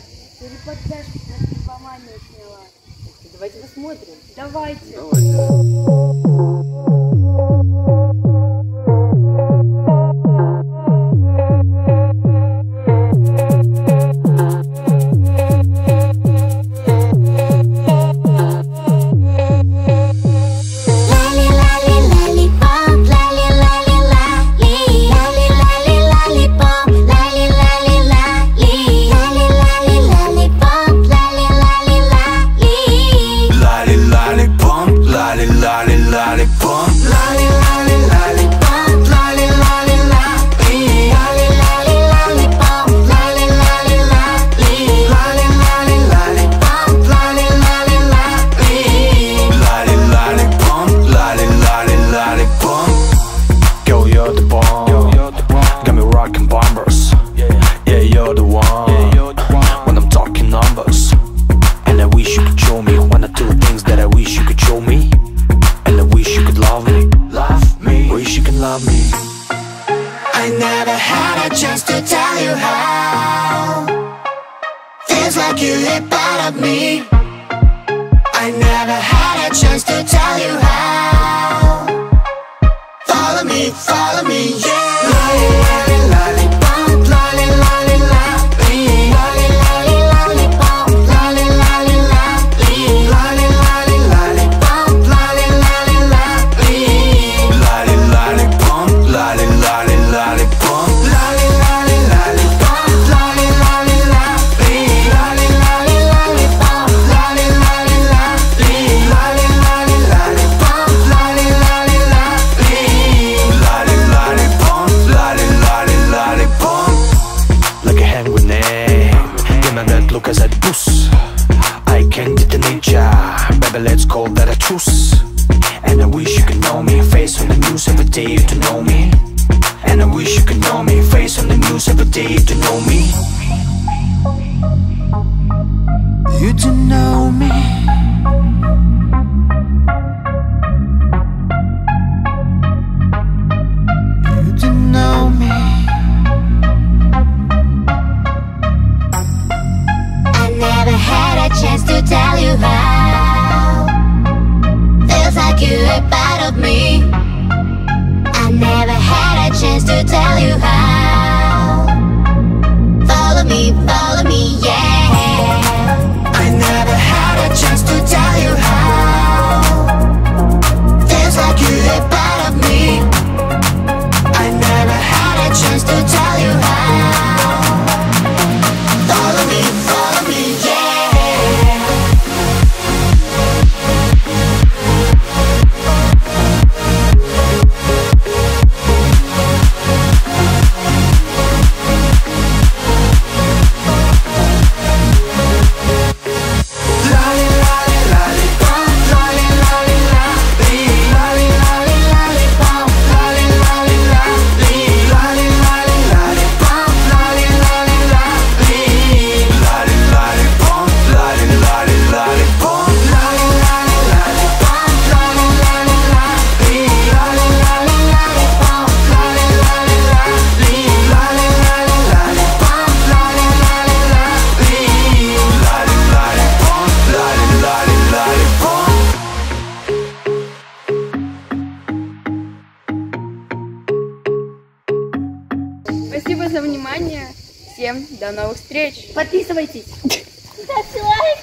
сказать. Переподдержку наркоманию сняла. Давайте посмотрим. Давайте. Давайте. Feels like you hit part of me. I never had a chance to tell you how. Follow me, follow me, yeah. Lolly, lolly, lolly, lollipop, look as I boost I can detonate ya Baby, let's call that a truce. And I wish you could know me Face on the news every day to know me. And I wish you could know me Face on the news every day to know me never had a chance to tell you how. Feels like you a part of me. I never had a chance to tell you how. Follow me, follow me, Спасибо за внимание. Всем до новых встреч. Подписывайтесь. Ставьте лайк.